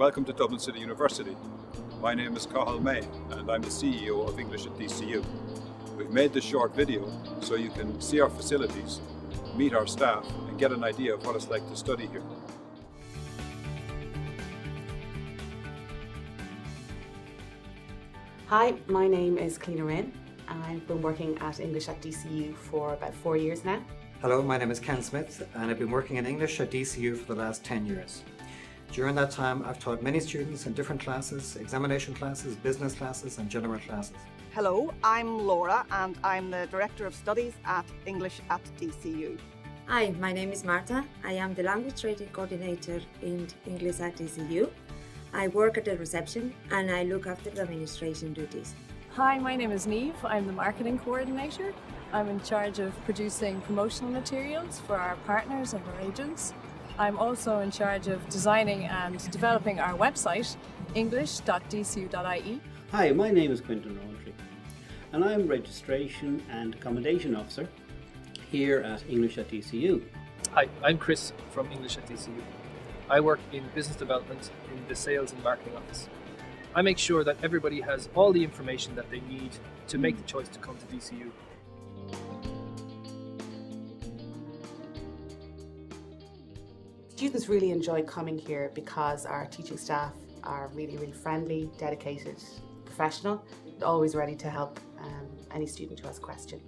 Welcome to Dublin City University. My name is Cathal May and I'm the CEO of English at DCU. We've made this short video so you can see our facilities, meet our staff and get an idea of what it's like to study here. Hi, my name is Kalina Wren. And I've been working at English at DCU for about four years now. Hello, my name is Ken Smith and I've been working in English at DCU for the last 10 years. During that time, I've taught many students in different classes, examination classes, business classes and general classes. Hello, I'm Laura and I'm the Director of Studies at English at DCU. Hi, my name is Marta. I am the Language Training Coordinator in English at DCU. I work at the reception and I look after the administration duties. Hi, my name is Neve. I'm the Marketing Coordinator. I'm in charge of producing promotional materials for our partners and our agents. I'm also in charge of designing and developing our website, english.dcu.ie. Hi, my name is Quinton Rowntree and I'm Registration and Accommodation Officer here at English at DCU. Hi, I'm Chris from English at DCU. I work in business development in the sales and marketing office. I make sure that everybody has all the information that they need to make the choice to come to DCU. Students really enjoy coming here because our teaching staff are really, really friendly, dedicated, professional, always ready to help um, any student who has a question.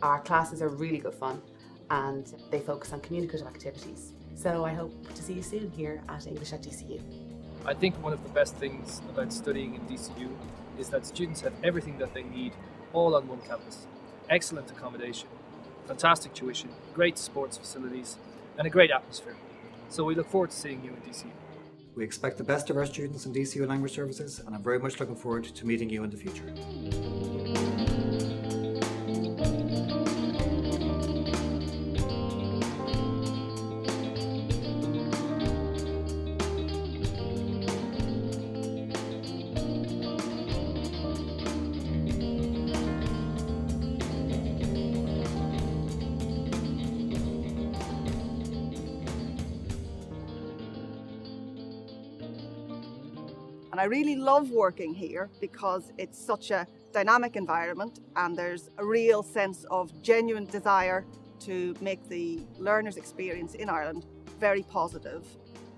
Our classes are really good fun and they focus on communicative activities. So I hope to see you soon here at English at DCU. I think one of the best things about studying in DCU is that students have everything that they need all on one campus. Excellent accommodation, fantastic tuition, great sports facilities, and a great atmosphere. So we look forward to seeing you in DCU. We expect the best of our students in DCU Language Services and I'm very much looking forward to meeting you in the future. And I really love working here because it's such a dynamic environment and there's a real sense of genuine desire to make the learner's experience in Ireland very positive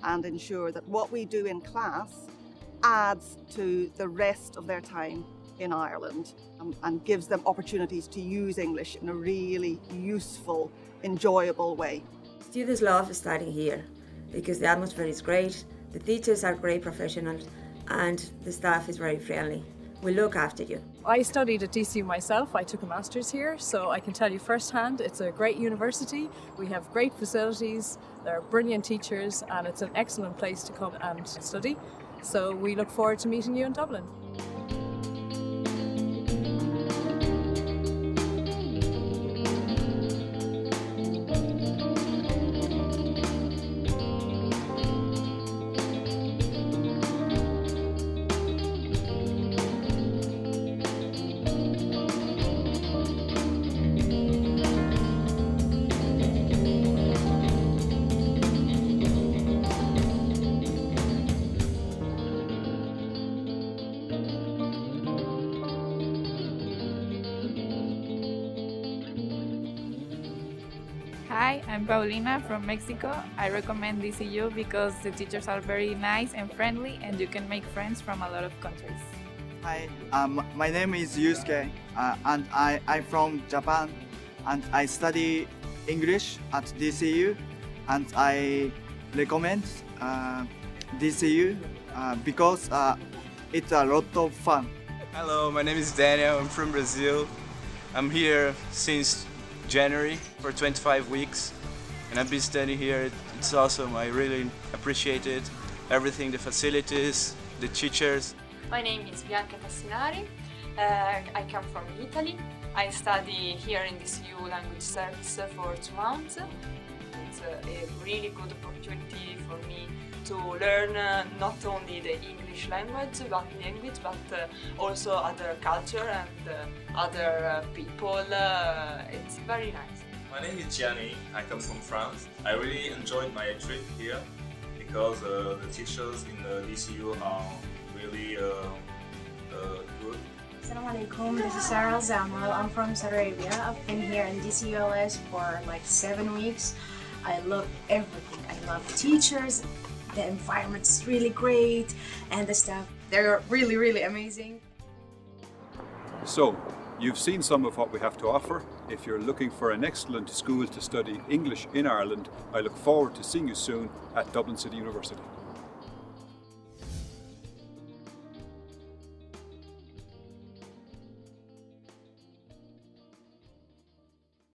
and ensure that what we do in class adds to the rest of their time in Ireland um, and gives them opportunities to use English in a really useful, enjoyable way. Students love studying here because the atmosphere is great, the teachers are great professionals, and the staff is very friendly. We look after you. I studied at DCU myself. I took a master's here, so I can tell you firsthand it's a great university. We have great facilities, there are brilliant teachers, and it's an excellent place to come and study. So we look forward to meeting you in Dublin. Hi, I'm Paulina from Mexico. I recommend DCU because the teachers are very nice and friendly and you can make friends from a lot of countries. Hi, um, my name is Yusuke uh, and I, I'm from Japan and I study English at DCU and I recommend uh, DCU uh, because uh, it's a lot of fun. Hello, my name is Daniel. I'm from Brazil. I'm here since January for 25 weeks and I've been studying here. It's awesome. I really appreciate it. Everything, the facilities, the teachers. My name is Bianca Tassinari. Uh, I come from Italy. I study here in this EU language service for two months. It's a, a really good opportunity for me to learn uh, not only the English language, but language, but uh, also other culture and uh, other uh, people. Uh, it's very nice. My name is Gianni. I come from France. I really enjoyed my trip here because uh, the teachers in the DCU are really uh, uh, good. Assalamualaikum, this is Sarah Zamal. I'm from Saudi Arabia. I've been here in DCULS for like seven weeks. I love everything. I love the teachers, the environment is really great, and the staff, they're really, really amazing. So, you've seen some of what we have to offer. If you're looking for an excellent school to study English in Ireland, I look forward to seeing you soon at Dublin City University.